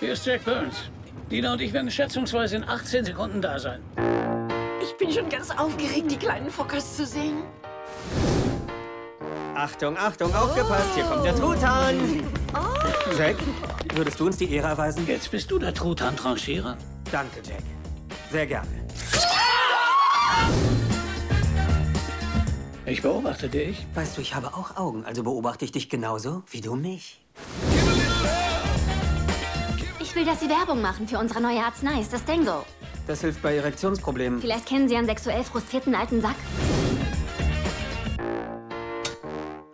Hier ist Jack Burns. Dina und ich werden schätzungsweise in 18 Sekunden da sein. Ich bin schon ganz aufgeregt, die kleinen Fockers zu sehen. Achtung, Achtung, aufgepasst, hier kommt der Truthahn. Jack, würdest du uns die Ehre erweisen? Jetzt bist du der Truthahn-Tranchierer. Danke, Jack. Sehr gerne. Ich beobachte dich. Weißt du, ich habe auch Augen, also beobachte ich dich genauso wie du mich. Ich will, dass Sie Werbung machen für unsere neue Arznei, ist das Dengo. Das hilft bei Erektionsproblemen. Vielleicht kennen Sie einen sexuell frustrierten alten Sack.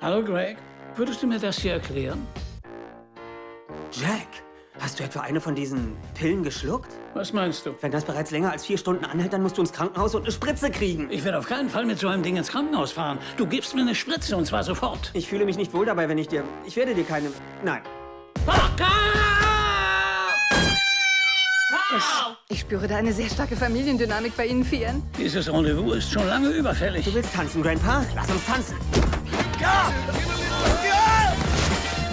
Hallo, Greg. Würdest du mir das hier erklären? Jack, hast du etwa eine von diesen Pillen geschluckt? Was meinst du? Wenn das bereits länger als vier Stunden anhält, dann musst du ins Krankenhaus und eine Spritze kriegen. Ich werde auf keinen Fall mit so einem Ding ins Krankenhaus fahren. Du gibst mir eine Spritze und zwar sofort. Ich fühle mich nicht wohl dabei, wenn ich dir... Ich werde dir keine... Nein. Ich spüre da eine sehr starke Familiendynamik bei Ihnen Vieren. Dieses Rendezvous ist schon lange überfällig. Du willst tanzen, Grandpa? Lass uns tanzen.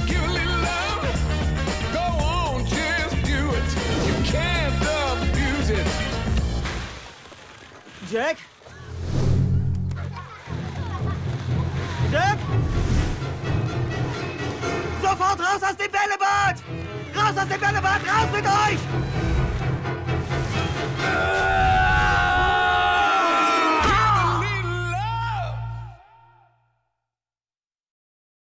Give a little love. Go on, just do it. You can't abuse it. Jack? Jack? Sofort raus aus dem Bällebad! Raus aus dem Bällebad! Raus mit euch!